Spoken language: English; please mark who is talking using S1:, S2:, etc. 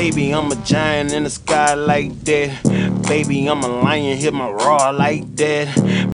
S1: Baby, I'm a giant in the sky like that. Baby, I'm a lion, hit my raw like that.